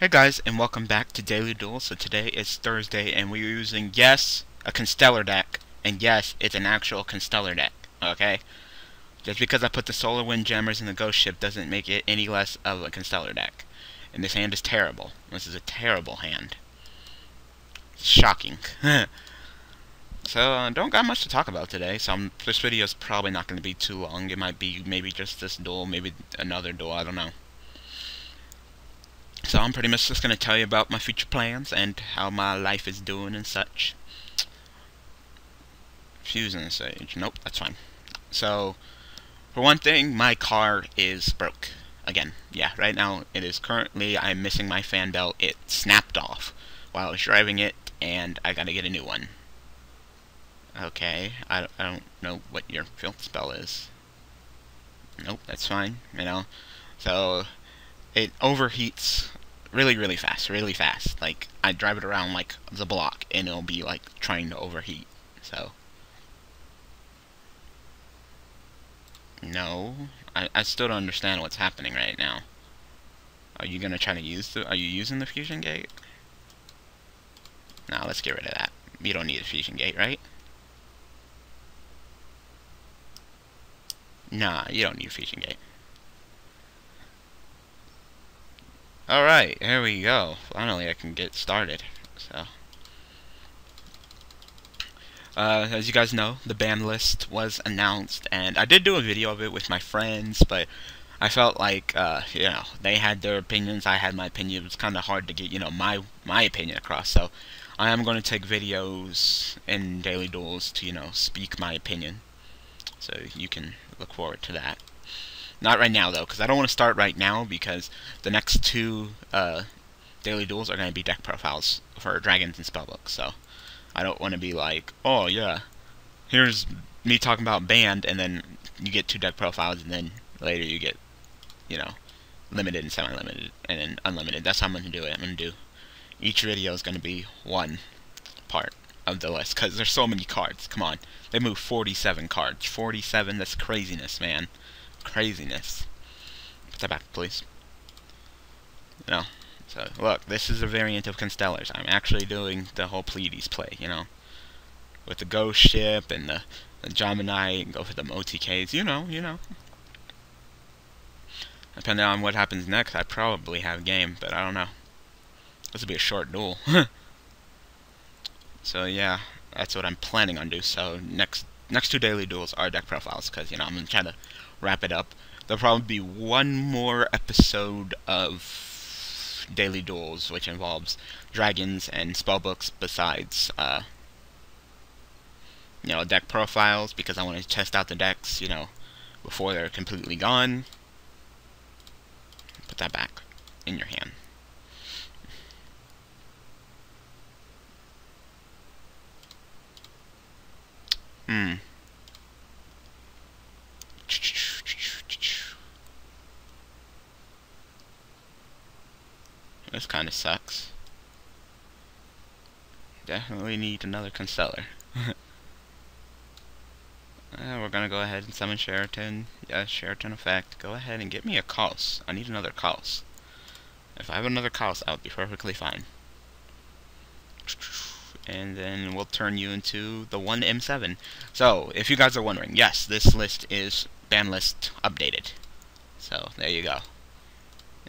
Hey guys, and welcome back to Daily Duel. So today is Thursday, and we're using, yes, a Constellar deck, and yes, it's an actual Constellar deck, okay? Just because I put the Solar Wind Jammers in the Ghost Ship doesn't make it any less of a Constellar deck. And this hand is terrible. This is a terrible hand. Shocking. so, uh, don't got much to talk about today, so I'm, this video is probably not going to be too long. It might be maybe just this duel, maybe another duel, I don't know. So I'm pretty much just going to tell you about my future plans and how my life is doing and such. Fusion Sage. Nope, that's fine. So, for one thing, my car is broke. Again, yeah, right now it is currently, I'm missing my fan belt. It snapped off while I was driving it, and I gotta get a new one. Okay, I, I don't know what your field spell is. Nope, that's fine, you know. So, it overheats really, really fast, really fast. Like, I drive it around, like, the block, and it'll be, like, trying to overheat. So. No. I, I still don't understand what's happening right now. Are you gonna try to use the, are you using the fusion gate? Now let's get rid of that. You don't need a fusion gate, right? Nah, you don't need a fusion gate. Alright, here we go. Finally I can get started. So uh, as you guys know, the ban list was announced, and I did do a video of it with my friends, but I felt like, uh, you know, they had their opinions, I had my opinion. It was kind of hard to get, you know, my my opinion across. So I am going to take videos in daily duels to, you know, speak my opinion. So you can look forward to that. Not right now, though, because I don't want to start right now, because the next two uh, daily duels are going to be deck profiles for dragons and spellbooks, so I don't want to be like, oh, yeah, here's me talking about band, and then you get two deck profiles, and then later you get, you know, limited and semi-limited, and then unlimited. That's how I'm going to do it. I'm going to do, each video is going to be one part of the list, because there's so many cards. Come on. They move 47 cards. 47, that's craziness, man craziness. Put that back, please. No. So, look, this is a variant of Constellars. I'm actually doing the whole Pleiades play, you know. With the Ghost Ship and the, the Gemini, and go for the MOTKs, you know, you know. Depending on what happens next, I probably have game, but I don't know. This will be a short duel. so, yeah, that's what I'm planning on doing. So, next next two daily duels are deck profiles, because, you know, I'm going to try to wrap it up. There'll probably be one more episode of Daily Duels, which involves dragons and spellbooks besides, uh, you know, deck profiles, because I want to test out the decks, you know, before they're completely gone. Put that back in your hand. Hmm. This kind of sucks. Definitely need another Constellar. uh, we're gonna go ahead and summon Sheratan. Yeah, Sheratan effect. Go ahead and get me a Kaus. I need another Kaus. If I have another Kaus, I would be perfectly fine. And then we'll turn you into the one M7. So, if you guys are wondering, yes, this list is ban list updated. So, there you go.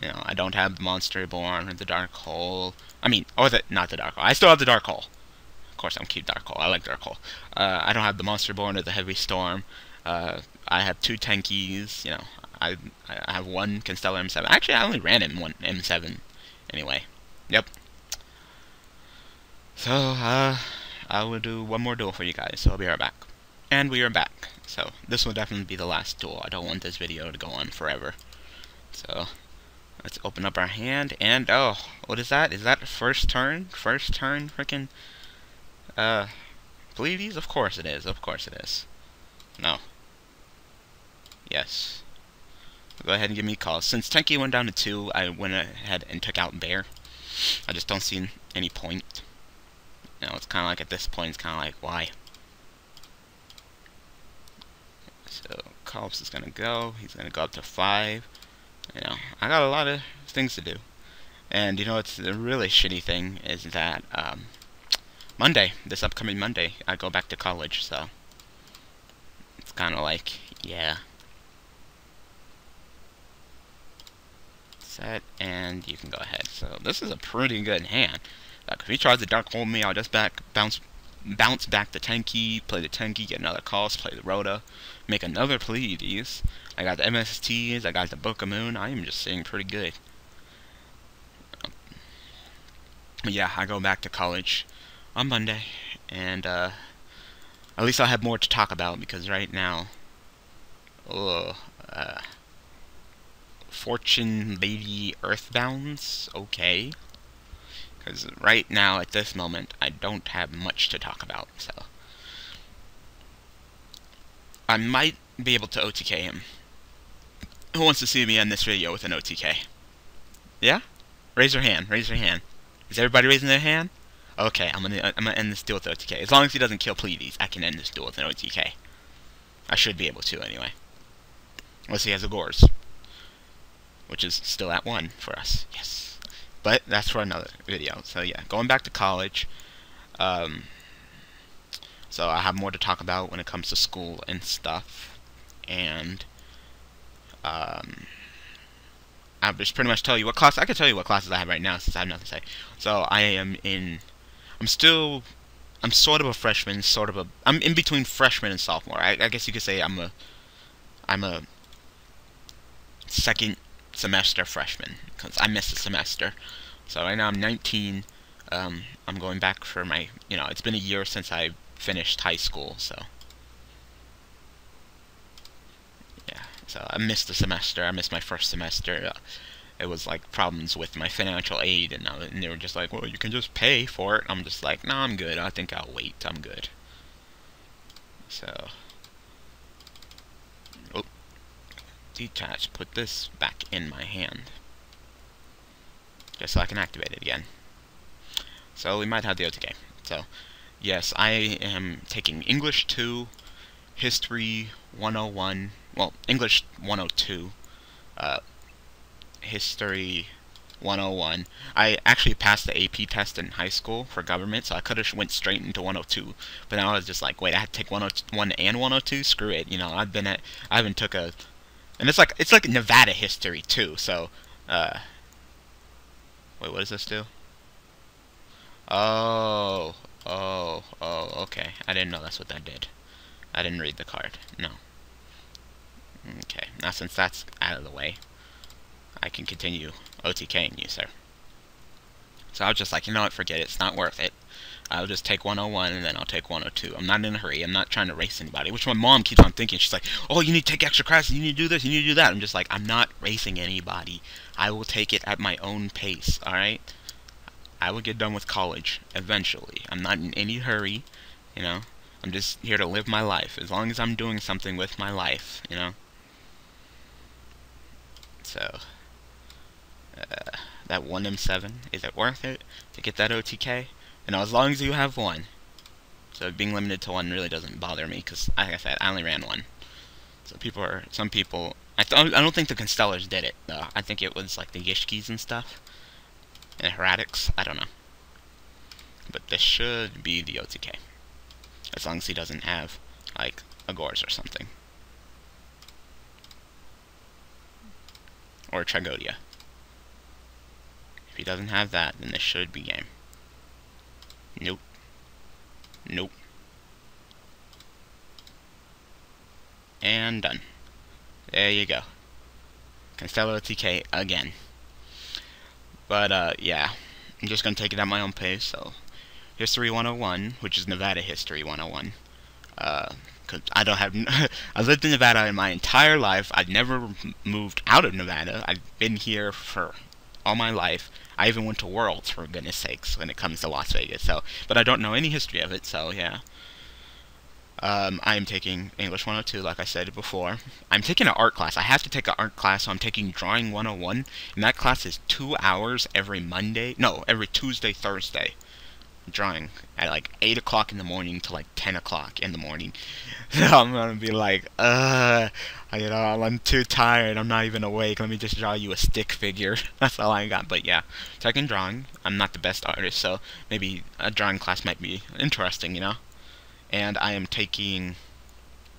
You know, I don't have the Monster Born or the Dark Hole. I mean, or the not the Dark Hole. I still have the Dark Hole. Of course, I'm keep Dark Hole. I like Dark Hole. Uh, I don't have the Monster Born or the Heavy Storm. Uh, I have two Tenkies. You know, I I have one Constellar M7. Actually, I only ran in one M7 anyway. Yep. So, uh, I will do one more duel for you guys. So I'll be right back. And we are back. So this will definitely be the last duel. I don't want this video to go on forever. So Let's open up our hand, and, oh, what is that? Is that first turn? First turn, freaking, uh, Pleiades? Of course it is, of course it is. No. Yes. Go ahead and give me a call. Since Tenki went down to 2, I went ahead and took out Bear. I just don't see any point. You know, it's kind of like at this point, it's kind of like, why? So, Kaus is going to go. He's going to go up to 5. You know, I got a lot of things to do. And you know, it's a really shitty thing is that um, Monday, this upcoming Monday, I go back to college, so it's kind of like, yeah. Set, and you can go ahead. So this is a pretty good hand. Like if he tries to Dark Hole me, I'll just back bounce bounce back the Tenki, play the Tenki, get another cost, play the Rota, make another Pleiades. I got the MSTs, I got the Book of Moon. I am just sitting pretty good. yeah, I go back to college on Monday, and uh, at least I'll have more to talk about because right now, ugh, uh, Fortune Lady Earthbounds, okay. Because right now, at this moment, I don't have much to talk about, so. I might be able to OTK him. Who wants to see me end this video with an OTK? Yeah? Raise your hand, raise your hand. Is everybody raising their hand? Okay, I'm gonna I'm gonna end this duel with OTK. As long as he doesn't kill Pleiades, I can end this duel with an OTK. I should be able to anyway. Unless he has a Gorz. Which is still at one for us. Yes. But that's for another video. So yeah, going back to college. Um, so I have more to talk about when it comes to school and stuff. And um, I'll just pretty much tell you what class, I can tell you what classes I have right now since I have nothing to say. So I am in, I'm still, I'm sort of a freshman, sort of a, I'm in between freshman and sophomore. I, I guess you could say I'm a, I'm a second semester freshman, because I missed a semester. So right now I'm 19, um, I'm going back for my, you know, it's been a year since I finished high school, so. So I missed a semester. I missed my first semester. It was like problems with my financial aid, and, and, they were just like, "Well, you can just pay for it." I'm just like, "No, I'm good. I think I'll wait. I'm good." So, oh, detach. Put this back in my hand, just so I can activate it again. So we might have the OTK. So, yes, I am taking English 2, History 101, well, English 102, uh, History 101. I actually passed the AP test in high school for government, so I could have went straight into 102. But now I was just like, wait, I had to take 101 and 102. Screw it, you know. I've been at, I haven't took a, and it's like it's like Nevada history too. So, uh, wait, what does this do? Oh, oh, oh, okay. I didn't know that's what that did. I didn't read the card. No. Okay, now since that's out of the way, I can continue OTKing you, sir. So I was just like, you know what, forget it, it's not worth it. I'll just take 101 and then I'll take 102. I'm not in a hurry. I'm not trying to race anybody, which my mom keeps on thinking. She's like, oh, you need to take extra classes, you need to do this, you need to do that. I'm just like, I'm not racing anybody. I will take it at my own pace, alright? I will get done with college eventually. I'm not in any hurry, you know? I'm just here to live my life, as long as I'm doing something with my life, you know? So, uh, that 1M7, is it worth it to get that OTK? You know, as long as you have one. So being limited to one really doesn't bother me, because, like I said, I only ran one. So people are, some people, I, I don't think the Constellars did it, though. I think it was, like, the Yishkis and stuff. And Heretics, I don't know. But this should be the OTK. As long as he doesn't have, like, a Gorz or something. Or Tragoedia. If he doesn't have that, then this should be game. Nope. Nope. And done. There you go. Constello TK again. But, uh, yeah. I'm just gonna take it at my own pace, so... History 101, which is Nevada History 101. Uh, Cause I don't have. I lived in Nevada in my entire life. I've never moved out of Nevada. I've been here for all my life. I even went to Worlds for goodness sakes when it comes to Las Vegas. So, but I don't know any history of it. So yeah. Um, I am taking English 102, like I said before. I'm taking an art class. I have to take an art class, so I'm taking Drawing 101, and that class is two hours every Monday. No, every Tuesday, Thursday. Drawing at like 8 o'clock in the morning to like 10 o'clock in the morning. So I'm gonna be like, uh, you know, I'm too tired, I'm not even awake, let me just draw you a stick figure. That's all I got, but yeah. Second drawing, I'm not the best artist, so maybe a drawing class might be interesting, you know? And I am taking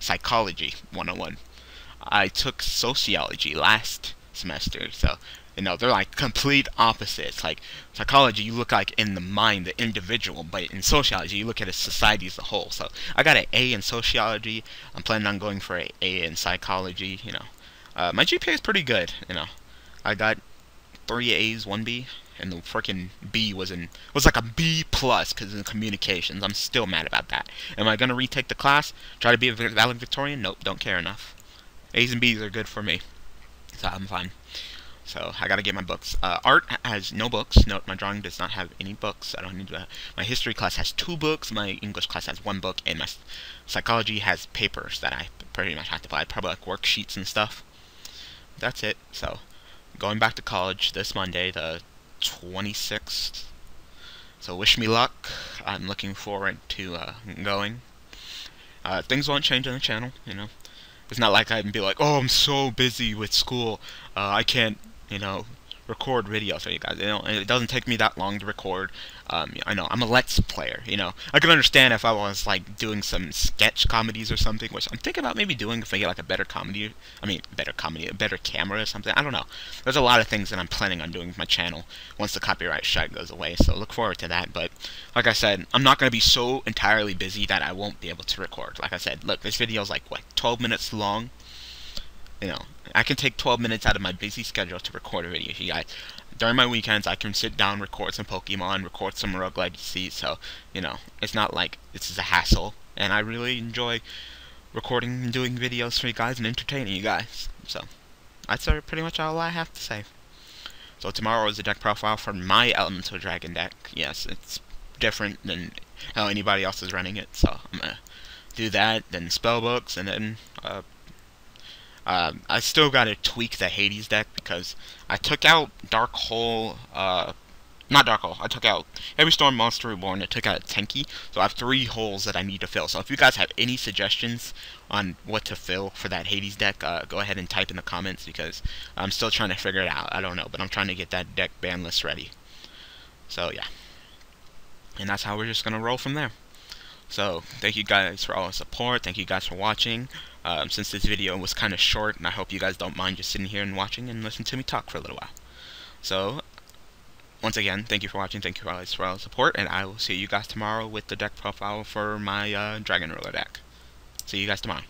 Psychology 101. I took Sociology last semester, so you know, they're like complete opposites. Like psychology, you look like in the mind, the individual, but in sociology, you look at a society as a whole. So I got an A in sociology. I'm planning on going for a A in psychology. You know, uh, my GPA is pretty good. You know, I got three A's, one B, and the freaking B was in was like a B plus because in communications. I'm still mad about that. Am I gonna retake the class? Try to be a valedictorian? Nope, don't care enough. A's and B's are good for me, so I'm fine. So I gotta get my books. Uh, art has no books. Note, my drawing does not have any books. I don't need to. My history class has two books. My English class has one book, and my psychology has papers that I pretty much have to buy. Probably like worksheets and stuff. That's it. So, going back to college this Monday, the 26th. So wish me luck. I'm looking forward to uh, going. Uh, things won't change on the channel, you know. It's not like I'd be like, oh, I'm so busy with school, uh, I can't you know, record videos for you guys. You know, it doesn't take me that long to record. Um, I know I'm a Let's player. You know, I can understand if I was like doing some sketch comedies or something, which I'm thinking about maybe doing if I get like a better comedy. I mean, better comedy, a better camera or something. I don't know. There's a lot of things that I'm planning on doing with my channel once the copyright strike goes away. So look forward to that. But like I said, I'm not gonna be so entirely busy that I won't be able to record. Like I said, look, this video is like what 12 minutes long you know, I can take 12 minutes out of my busy schedule to record a video you guys. During my weekends, I can sit down, record some Pokemon, record some Rogue so, you know, it's not like this is a hassle. And I really enjoy recording and doing videos for you guys and entertaining you guys. So, that's pretty much all I have to say. So tomorrow is the deck profile for my Elemental Dragon deck. Yes, it's different than how anybody else is running it, so I'm gonna do that, then spellbooks, and then uh, um, I still got to tweak the Hades deck because I took out Dark Hole, uh, not Dark Hole, I took out Heavy Storm Monster Reborn, I took out Tenki, so I have three holes that I need to fill. So if you guys have any suggestions on what to fill for that Hades deck, uh, go ahead and type in the comments because I'm still trying to figure it out. I don't know, but I'm trying to get that deck ban list ready. So yeah. And that's how we're just to roll from there. So, thank you guys for all the support. Thank you guys for watching. Um, since this video was kind of short, and I hope you guys don't mind just sitting here and watching and listening to me talk for a little while. So, once again, thank you for watching. Thank you guys for all the support, and I will see you guys tomorrow with the deck profile for my uh, Dragon Ruler deck. See you guys tomorrow.